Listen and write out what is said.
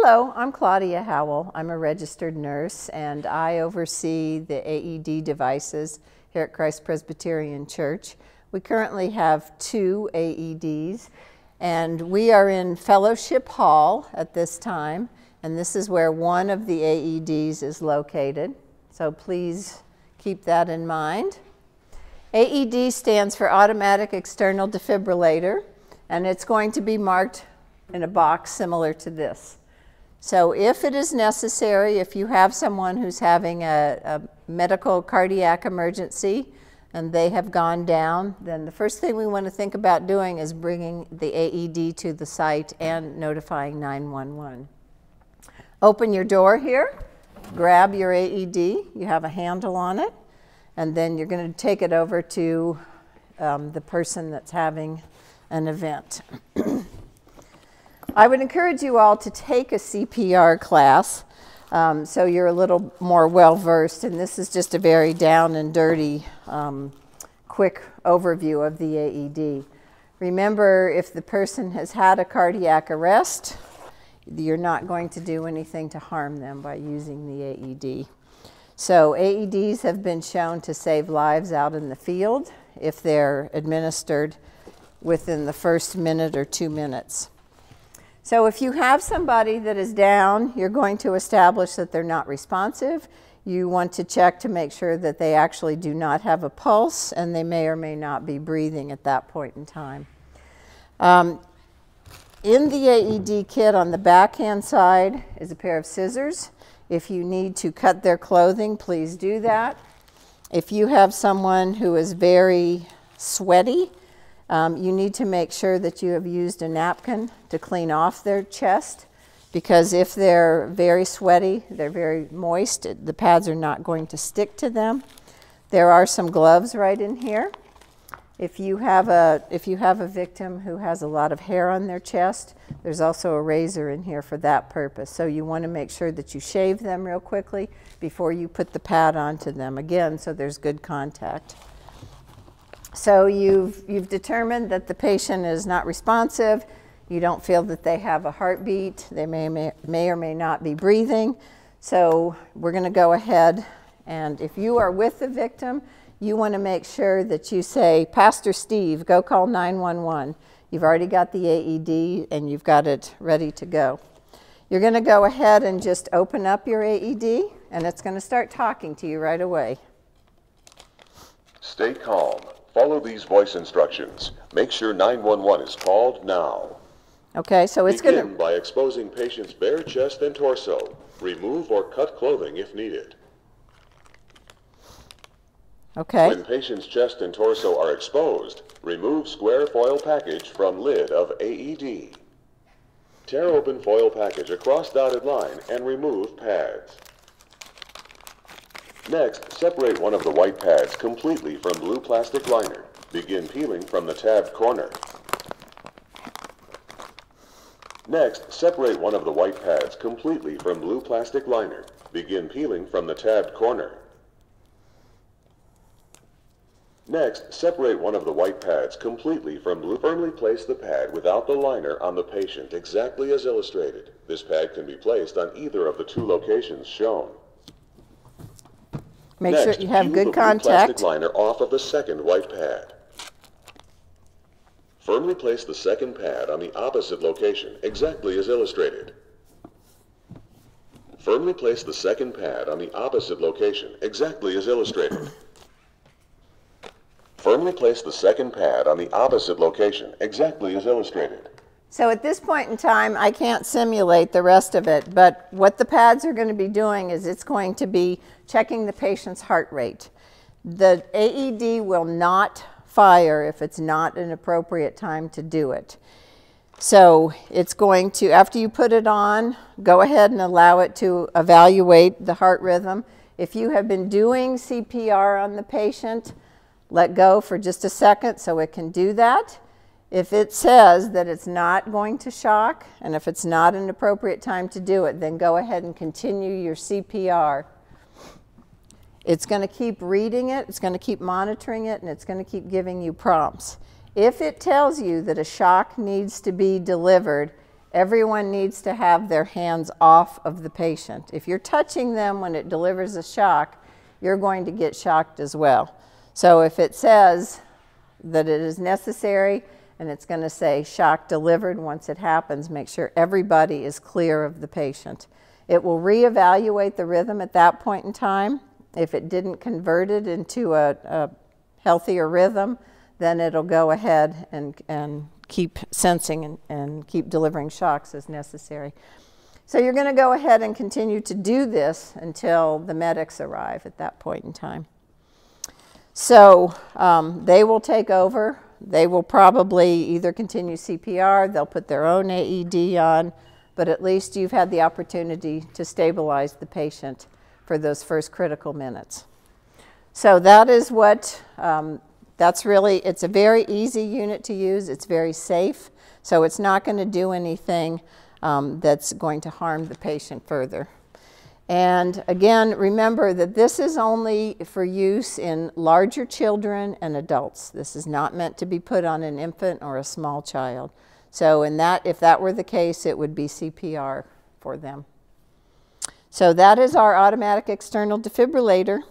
Hello, I'm Claudia Howell. I'm a registered nurse and I oversee the AED devices here at Christ Presbyterian Church. We currently have two AEDs and we are in Fellowship Hall at this time and this is where one of the AEDs is located. So please keep that in mind. AED stands for Automatic External Defibrillator and it's going to be marked in a box similar to this. So if it is necessary, if you have someone who's having a, a, medical cardiac emergency and they have gone down, then the first thing we want to think about doing is bringing the AED to the site and notifying 911. Open your door here, grab your AED, you have a handle on it, and then you're going to take it over to um, the person that's having an event. I would encourage you all to take a CPR class um, so you're a little more well versed. And this is just a very down and dirty, um, quick overview of the AED. Remember, if the person has had a cardiac arrest, you're not going to do anything to harm them by using the AED. So AEDs have been shown to save lives out in the field if they're administered within the first minute or two minutes. So if you have somebody that is down, you're going to establish that they're not responsive. You want to check to make sure that they actually do not have a pulse and they may or may not be breathing at that point in time. Um, in the AED kit on the backhand side is a pair of scissors. If you need to cut their clothing, please do that. If you have someone who is very sweaty, um, you need to make sure that you have used a napkin to clean off their chest because if they're very sweaty, they're very moist, the pads are not going to stick to them. There are some gloves right in here. If you have a, if you have a victim who has a lot of hair on their chest, there's also a razor in here for that purpose. So you want to make sure that you shave them real quickly before you put the pad onto them. Again, so there's good contact. So you've, you've determined that the patient is not responsive. You don't feel that they have a heartbeat. They may, may, may or may not be breathing. So we're going to go ahead and if you are with the victim, you want to make sure that you say, Pastor Steve, go call 911. You've already got the AED and you've got it ready to go. You're going to go ahead and just open up your AED and it's going to start talking to you right away. Stay calm. Follow these voice instructions. Make sure 911 is called now. Okay, so it's going to... Begin by exposing patient's bare chest and torso. Remove or cut clothing if needed. Okay. When patient's chest and torso are exposed, remove square foil package from lid of AED. Tear open foil package across dotted line and remove pads. Next, separate one of the white pads completely from blue plastic liner. Begin peeling from the tabbed corner. Next, separate one of the white pads completely from blue plastic liner. Begin peeling from the tabbed corner. Next, separate one of the white pads completely from blue. Firmly place the pad without the liner on the patient exactly as illustrated. This pad can be placed on either of the two locations shown. Make Next, sure you have good contact. plastic liner off of the second white pad. Firmly place the second pad on the opposite location, exactly as illustrated. Firmly place the second pad on the opposite location, exactly as illustrated. Firmly place the second pad on the opposite location, exactly as illustrated. So at this point in time, I can't simulate the rest of it, but what the pads are going to be doing is it's going to be checking the patient's heart rate. The AED will not fire if it's not an appropriate time to do it. So it's going to, after you put it on, go ahead and allow it to evaluate the heart rhythm. If you have been doing CPR on the patient, let go for just a second so it can do that. If it says that it's not going to shock, and if it's not an appropriate time to do it, then go ahead and continue your CPR. It's going to keep reading it, it's going to keep monitoring it, and it's going to keep giving you prompts. If it tells you that a shock needs to be delivered everyone needs to have their hands off of the patient. If you're touching them when it delivers a shock, you're going to get shocked as well. So if it says that it is necessary and it's going to say shock delivered once it happens, make sure everybody is clear of the patient. It will reevaluate the rhythm at that point in time. If it didn't convert it into a, a healthier rhythm, then it'll go ahead and, and keep sensing and, and keep delivering shocks as necessary. So you're going to go ahead and continue to do this until the medics arrive at that point in time. So um, they will take over. They will probably either continue CPR, they'll put their own AED on, but at least you've had the opportunity to stabilize the patient for those first critical minutes. So that is what, um, that's really, it's a very easy unit to use. It's very safe. So it's not going to do anything um, that's going to harm the patient further. And again, remember that this is only for use in larger children and adults. This is not meant to be put on an infant or a small child. So in that, if that were the case, it would be CPR for them. So that is our automatic external defibrillator.